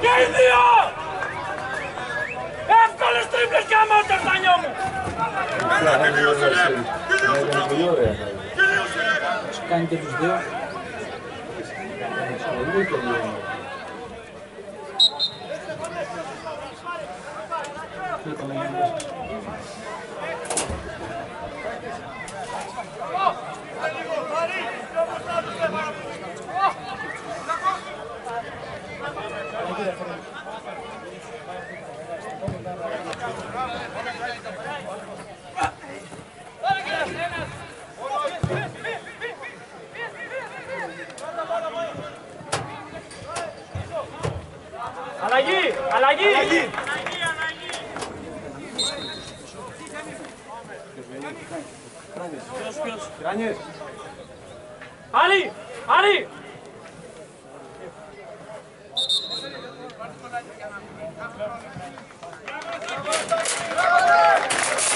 Και οι δύο! Και Αγιάννη. Αλλαγή! Αλλαγή! Άλλη! Άλλη!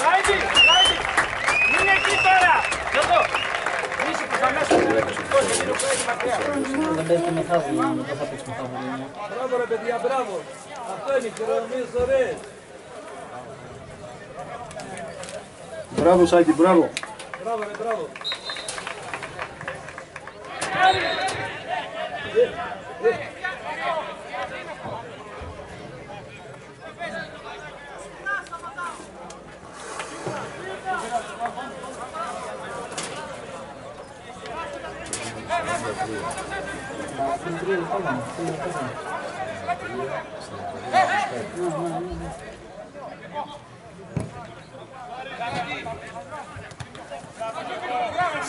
Λάιτι! Λάιτι! Είναι εκεί τώρα! Εδώ! Είσαι προς αμέσως! Δεν παίζει και μεθαύριο, δεν θα παίξει μεθαύριο. Μπράβο ρε παιδιά, μπράβο. Αυτό είναι οι χειρονομίες ωραίες. Μπράβο Σάκη, μπράβο. Μπράβο ρε, μπράβο. Είναι τρία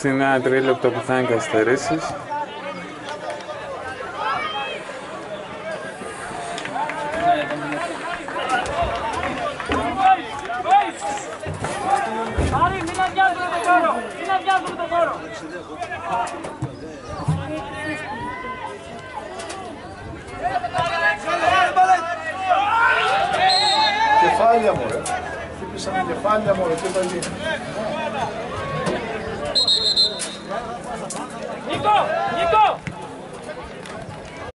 λεπτά μόνο, τρία λεπτά μόνο. Στην ένα τρίλεπτο που θα είναι καθυστερήσεις. Άρη, μην αδειάζουμε το χώρο! Μην αδειάζουμε το χώρο! Κεφάλια μου ρε. Χτύπησαν κεφάλια μου ρε. Τι θα γίνει.